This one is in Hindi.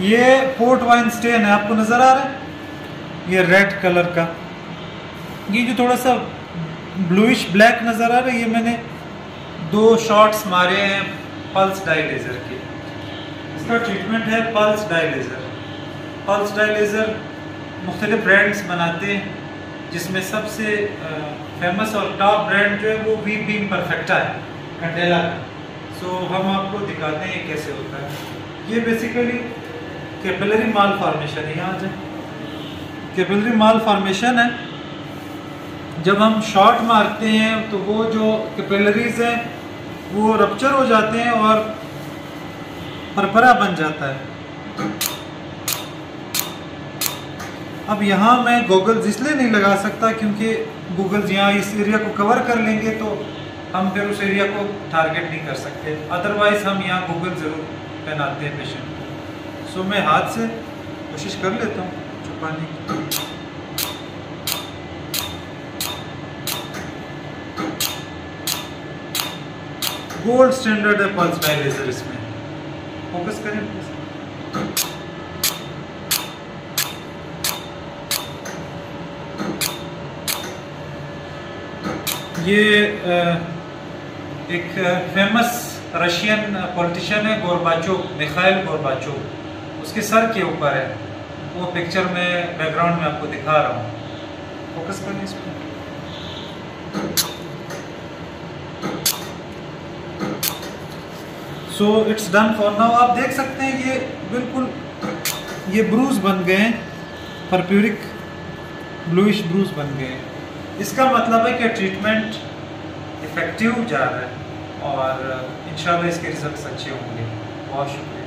ये पोर्ट वाइन स्टेन है, आपको नज़र आ रहा है? ये रेड कलर का। ये जो थोड़ा सा ब्लूइश ब्लैक नज़र आ रहा है, ये मैंने दो शॉट्स मारे हैं पल्स डाई लेज़र के। इसका ट्रीटमेंट है pulse dye laser pulse dye laser मुख्तलिफ़ ब्रांड्स बनाते हैं, जिसमें सबसे फ़ेमस और टॉप ब्रांड जो है वो वी बीम परफेक्टा है कंडेला सो हम आपको दिखाते हैं कैसे होता है। ये बेसिकली कैपिलरी माल फॉर्मेशन है यहाँ जाए कैपिलरी माल फॉर्मेशन है। जब हम शॉट मारते हैं तो वो जो कैपिलरीज हैं, वो रप्चर हो जाते हैं और परपरा बन जाता है। अब यहाँ मैं गूगल्स इसलिए नहीं लगा सकता क्योंकि गूगल्स यहाँ इस एरिया को कवर कर लेंगे तो हम फिर उस एरिया को टारगेट नहीं कर सकते। अदरवाइज़ हम यहाँ गूगल ज़रूर पहनाते हैं पेशेंट को। सो मैं हाथ से कोशिश कर लेता हूँ छुपाने की। गोल्ड स्टैंडर्ड है पल्स डायलेजर इसमें। फोकस करें ये एक फ़ेमस रशियन पॉलिटिशियन है गोरबाचो मिखाइल गोरबाचो उसके सर के ऊपर है। वो पिक्चर में बैकग्राउंड में आपको दिखा रहा हूँ। फोकस करें इस पर so it's done for now आप देख सकते हैं ये बिल्कुल, ये ब्रूज बन गए हैं। परप्यूरिक ब्लूइश ब्रूज बन गए हैं। इसका मतलब है कि ट्रीटमेंट इफ़ेक्टिव जा रहा है। और इन इसके रिज़ल्ट अच्छे होंगे। बहुत शुक्रिया।